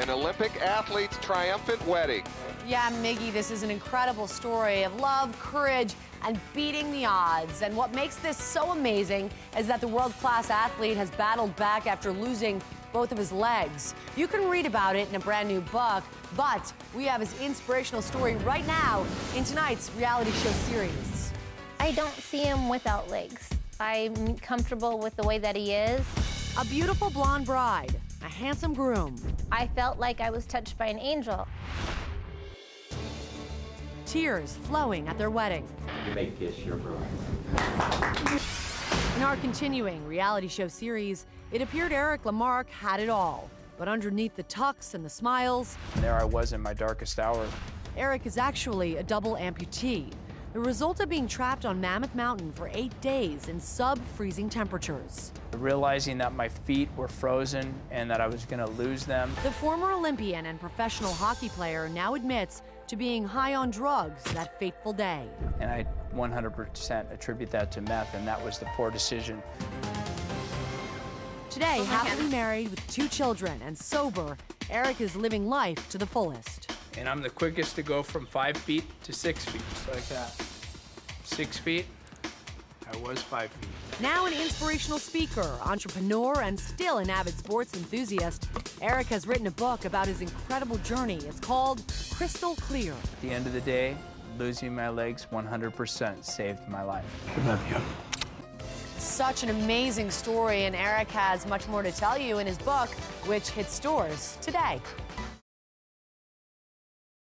An Olympic athlete's triumphant wedding. Yeah, Miggy, this is an incredible story of love, courage, and beating the odds. And what makes this so amazing is that the world class athlete has battled back after losing both of his legs. You can read about it in a brand new book, but we have his inspirational story right now in tonight's reality show series. I don't see him without legs. I'm comfortable with the way that he is. A beautiful blonde bride, a handsome groom. I felt like I was touched by an angel. Tears flowing at their wedding. You may kiss your bride. In our continuing reality show series, it appeared Eric LeMarque had it all. But underneath the tux and the smiles, there I was in my darkest hour. Eric is actually a double amputee. The result of being trapped on Mammoth Mountain for eight days in sub freezing temperatures. Realizing that my feet were frozen and that I was going to lose them. The former Olympian and professional hockey player now admits to being high on drugs that fateful day. And I 100% attribute that to meth, and that was the poor decision. Today, happily married with two children and sober, Eric is living life to the fullest. And I'm the quickest to go from five feet to six feet, just like that. Six feet, I was five feet. Now an inspirational speaker, entrepreneur, and still an avid sports enthusiast, Eric has written a book about his incredible journey. It's called Crystal Clear. At the end of the day, losing my legs 100% saved my life. I love you. Such an amazing story, and Eric has much more to tell you in his book, which hits stores today.